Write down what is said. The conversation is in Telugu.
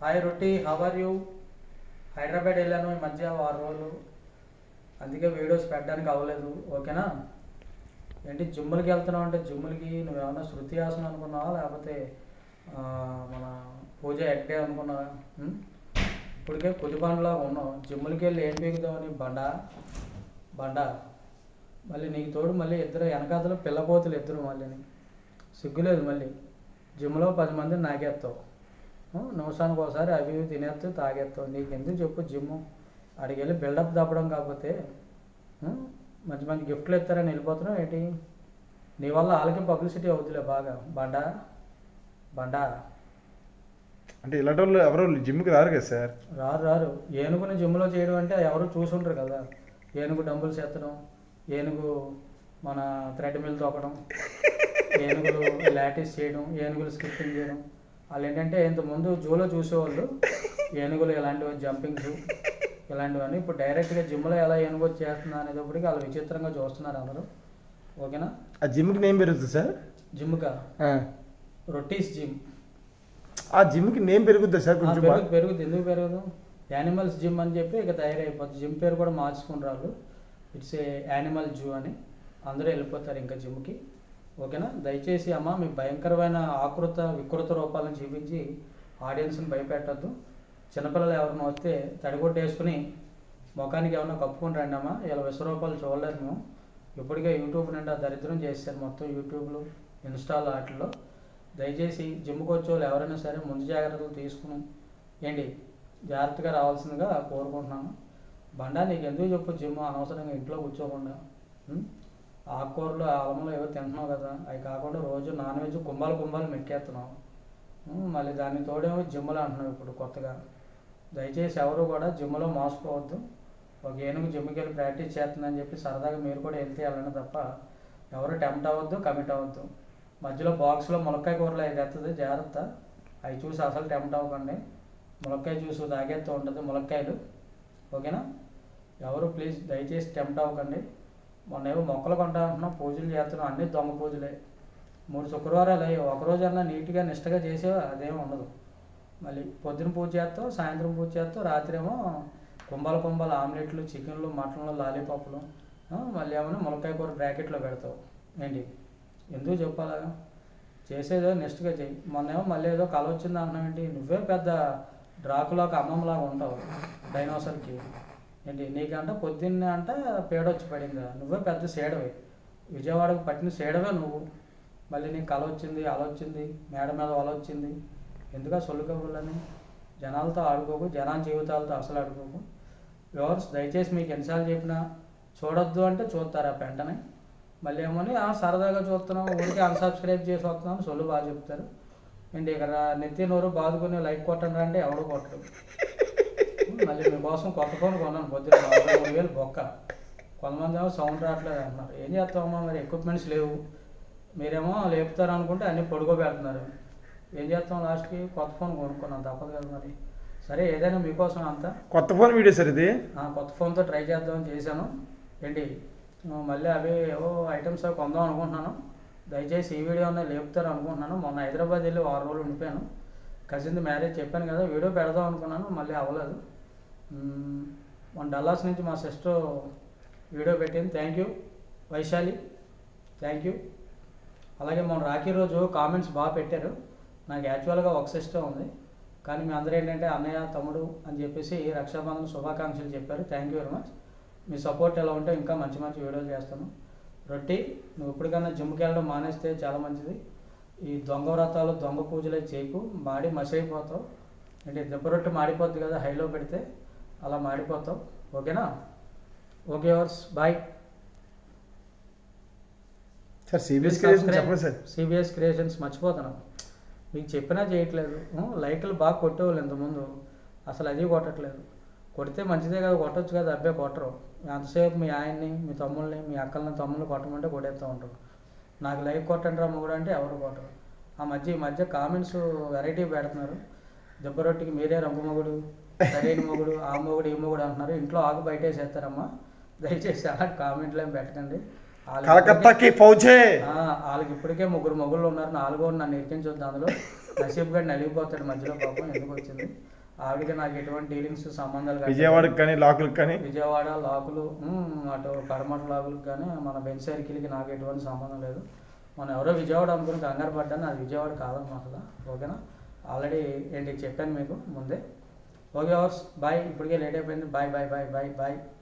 హాయ్ రొట్టి హవ్ ఆర్ యూ హైదరాబాద్ వెళ్ళాను ఈ మధ్య వారం రోజులు. అందుకే వీడియోస్ పెట్టడానికి అవ్వలేదు ఓకేనా? ఏంటి జిమ్ములకి వెళ్తున్నావు అంటే జిమ్ములకి నువ్వేమన్నా శృతి ఆసనం అనుకున్నావా? లేకపోతే మన పూజ ఎక్కే అనుకున్నావా? ఇప్పటికే కుదిబండలా ఉన్నావు. జిమ్ములకి వెళ్ళి ఏం పీకుదామని బండ? బండ? మళ్ళీ నీకు తోడు మళ్ళీ ఇద్దరు వెనకాతలు పిల్లపోతులు ఇద్దరు మళ్ళీ. సిగ్గులేదు మళ్ళీ. జిమ్లో పది మందిని నాకేస్తావు నిమిషానికి ఒకసారి అవి ఇవి తినేస్తావు తాగేస్తావు నీకు ఎందుకు చెప్పు జిమ్ అడిగి వెళ్ళి బిల్డప్ తప్పడం కాకపోతే మంచి మంచి గిఫ్ట్లు ఇస్తారని వెళ్ళిపోతున్నావు ఏంటి? నీ వల్ల వాళ్ళకి పబ్లిసిటీ అవుతులే బాగా. బండ? బండ? అంటే ఇలాంటి వాళ్ళు ఎవరు జిమ్కి రారు కదా సార్? రారు రారు. ఏనుగుని జిమ్లో చేయడం అంటే ఎవరు చూసుంటారు కదా. ఏనుగు డంబుల్స్ ఎత్తడం ఏనుగు మన థ్రెడ్ మిల్ తొక్కడం ఏనుగులు లాటిస్ చేయడం ఏనుగులు స్కిప్పింగ్ చేయడం. వాళ్ళు ఏంటంటే ఇంతకుముందు జూలో చూసేవాళ్ళు. ఏనుగులు ఇలాంటివి జంపింగ్స్ ఇలాంటివన్నీ. ఇప్పుడు డైరెక్ట్గా జిమ్లో ఎలా ఏనుగు చేస్తున్నా అనేటప్పటికి వాళ్ళు విచిత్రంగా చూస్తున్నారు అందరూ. ఓకేనా? ఆ జిమ్కి నేమ్ పెరుగుతుంది సార్? జిమ్కా. రొటీస్ జిమ్. ఆ జిమ్కి నేమ్ పెరుగుద్దా సార్ కొంచెం పెరుగు పెరుగుద్ది. ఎందుకు పెరగదు? యానిమల్స్ జిమ్ అని చెప్పి ఇక తయారైపోతుంది జిమ్ పేరు కూడా మార్చుకుంటారు వాళ్ళు. ఇట్స్ ఏ యానిమల్ జూ అని. అందరూ వెళ్ళిపోతారు ఇంకా జిమ్కి. ఓకేనా? దయచేసి అమ్మ మీ భయంకరమైన ఆకృత వికృత రూపాలను చూపించి ఆడియన్స్ని భయపెట్టద్దు. చిన్నపిల్లలు ఎవరైనా వస్తే తడిగొట్టు వేసుకుని ముఖానికి ఏమైనా కప్పుకొని రండి అమ్మా. ఇలా విశ్వరూపాలు చూడలేదు మేము. ఇప్పటికే యూట్యూబ్ నిండా దరిద్రం చేశారు మొత్తం యూట్యూబ్లో ఇన్స్టాల్ వాటిల్లో. దయచేసి జిమ్కి వచ్చే వాళ్ళు ఎవరైనా సరే ముందు జాగ్రత్తలు తీసుకుని ఏంటి? జాగ్రత్తగా రావాల్సిందిగా కోరుకుంటున్నాను. బండా నీకు ఎందుకు చెప్పు జిమ్ అనవసరంగా ఇంట్లో కూర్చోకుండా. ఆకుకూరలు ఆలంలో ఏవో తింటున్నావు కదా అవి కాకుండా రోజు నాన్ వెజ్ కుంభాలు కుంభాలు మెక్కేస్తున్నావు. మళ్ళీ దాన్ని తోడేమో జిమ్లో అంటున్నావు ఇప్పుడు కొత్తగా. దయచేసి ఎవరు కూడా జిమ్లో మోసపోవద్దు. ఒక ఏనుగు జిమ్కి వెళ్ళి ప్రాక్టీస్ చేస్తుందని చెప్పి సరదాగా మీరు కూడా వెళ్తే వెళ్ళండి తప్ప ఎవరు టెంప్ట్ అవ్వద్దు కమిట్ అవ్వద్దు. మధ్యలో బాక్స్లో ములక్కాయ కూరలు అవి తెస్తుంది జాగ్రత్త. అవి చూసి అసలు టెంప్ట్ అవ్వకండి. ములక్కాయ జ్యూస్ తాగేస్తూ ఉంటుంది ములక్కాయలు. ఓకేనా? ఎవరు ప్లీజ్ దయచేసి టెంప్ట్ అవ్వకండి. మొన్న మొక్కలు కొంటా అంటున్నాం పూజలు చేస్తున్నాం అన్ని దొంగ పూజలే. మూడు శుక్రవారాలు అయ్యి ఒకరోజన్నా నీట్గా నిష్టగా చేసేవా? అదేం ఉండదు. మళ్ళీ పొద్దున పూజ చేస్తావు సాయంత్రం పూజ చేస్తావు రాత్రి ఏమో కుంభాల కుంభాల ఆమ్లెట్లు చికెన్లు మటన్లు లాలీపాప్లు మళ్ళీ ఏమైనా ములక్కాయ కూర బ్రాకెట్లో పెడతావు ఏంటి? ఎందుకు చెప్పాలా? చేసేదో నెక్స్ట్గా చెయ్యి మొన్నేమో మళ్ళీ ఏదో కళ వచ్చింది అంటున్నావు ఏంటి? నువ్వే పెద్ద డ్రాకులాగా అమ్మంలాగా ఉంటావు డైనోసర్కి. ఏంటి నీకంట పొద్దున్నే అంట పేడొచ్చి పడిందా నువ్వే పెద్ద సేడవే. విజయవాడకు పట్టిన సేడవే నువ్వు. మళ్ళీ నీకు కళ వచ్చింది అల వచ్చింది మేడ మీద వల వచ్చింది. ఎందుక సొల్లు కబుర్లని? జనాలతో ఆడుకోకు జనాల జీవితాలతో అసలు ఆడుకోకు. వ్యూవర్స్ దయచేసి మీకు ఎన్నిసార్లు చెప్పినా చూడొద్దు అంటే చూస్తారు ఆ పెంటనే. మళ్ళీ ఏమోని సరదాగా చూస్తున్నాం ఊరికే అన్సబ్స్క్రైబ్ చేసి వస్తున్నాం సొల్లు బాగా చెప్తారు. ఏంటి ఇక్కడ నెత్తి నోరు బాదుకుని లైక్ కొట్టండి అంటే ఎవడు కొట్టడు. మళ్ళీ మీకోసం కొత్త ఫోన్ కొన్నాను పొద్దున్న నలభై మూడు వేలు బొక్క. కొంతమంది ఏమో సౌండ్ రావట్లేదు అంటున్నారు. ఏం చేస్తామమ్మా మరి? ఎక్విప్మెంట్స్ లేవు. మీరేమో లేపుతారు అనుకుంటే అన్ని పొడుకోబెడుతున్నారు. ఏం చేస్తాం లాస్ట్కి కొత్త ఫోన్ కొనుక్కున్నాం తప్పదు కదా మరి. సరే ఏదైనా మీకోసం అంతా. కొత్త ఫోన్ వీడియో సార్ ఇది? ఆ, కొత్త ఫోన్తో ట్రై చేద్దామని చేశాను. ఏంటి? మళ్ళీ అవి ఏవో ఐటమ్స్ అవి కొందాం అనుకుంటున్నాను. దయచేసి ఈ వీడియో అనేది లేపుతారు అనుకుంటున్నాను. మొన్న హైదరాబాద్ వెళ్ళి వారం రోజులు ఉండిపోయాను. కజిన్ది మ్యారేజ్ చెప్పాను కదా వీడియో పెడదాం అనుకున్నాను. మళ్ళీ అవ్వలేదు. మన డల్లాస్ నుంచి మా సిస్టర్ వీడియో పెట్టింది. Thank you Vaishali. Thank you అలాగే మొన్న రాఖీ రోజు కామెంట్స్ బాగా పెట్టారు. నాకు యాక్చువల్గా ఒక సిస్టర్ ఉంది. కానీ మీ అందరూ ఏంటంటే అన్నయ్య తమ్ముడు అని చెప్పేసి రక్షాబంధన శుభాకాంక్షలు చెప్పారు. థ్యాంక్ యూ వెరీ మచ్ మీ సపోర్ట్ ఎలా ఉంటే ఇంకా మంచి మంచి వీడియోలు చేస్తాను. రొట్టి నువ్వు ఇప్పటికన్నా జిమ్కి వెళ్ళడం మానేస్తే చాలా మంచిది. ఈ దొంగ వ్రతాలు దొంగ పూజలు చేయకు. మాడి మసైపోతావు. అంటే దెబ్బ రొట్టె మాడిపోద్ది కదా హైలో పెడితే. అలా మాడిపోతావు ఓకేనా? Okay verse bye. Sir CBS creation sir. CBS creations మర్చిపోతున్నాను మీకు చెప్పినా చేయట్లేదు. లైట్లు బాగా కొట్టేవాళ్ళు ఇంతకుముందు. అసలు అది కొట్టట్లేదు. కొడితే మంచిదే కదా కొట్టొచ్చు కదా అబ్బాయి కొట్టరు. ఎంతసేపు మీ ఆయన్ని మీ తమ్ముళ్ళని మీ అక్కల్ని తమ్ముళ్ళని కొట్టమంటే కొట్టేస్తూ ఉంటారు నాకు లైక్ కొట్టండి రా మొగుడు అంటే ఎవరు కొట్టరు. ఆ మధ్య ఈ మధ్య కామెంట్స్ వెరైటీ పెడుతున్నారు. దెబ్బ రొట్టికి మీరే రంగు మొగుడు. సరైన మొగుడు ఆ మొగుడు ఈ మొగుడు అంటున్నారు. ఇంట్లో ఆకు బయట వేసేస్తారమ్మా దయచేసి అలా కామెంట్లు ఏం పెట్టకండి. వాళ్ళకి కలకత్తాకి ఇప్పటికే ముగ్గురు మొగుళ్ళు ఉన్నారు. నాలుగో నన్ను ఎక్కించొద్దు అందులో. నసీబ్ గడ్ నలిగిపోతాడు మధ్యలో పాపం ఎందుకు వచ్చింది? ఆవిడకి నాకు ఎటువంటి డీలింగ్స్ సంబంధాలు విజయవాడకి కానీ లాకులకు కానీ? విజయవాడ లాకులు అటు పడమట లాకులకు కానీ మన బెంచ్ సర్కిల్కి నాకు ఎటువంటి సంబంధం లేదు. మనం ఎవరో విజయవాడ అనుకుని కంగారు పడ్డాను. అది విజయవాడ కాదనమాట ఓకేనా? ఆల్రెడీ ఏంటి చెప్పాను మీకు ముందే. ఓకే అవర్స్ బాయ్ ఇప్పటికే లేట్ అయిపోయింది bye bye bye bye bye please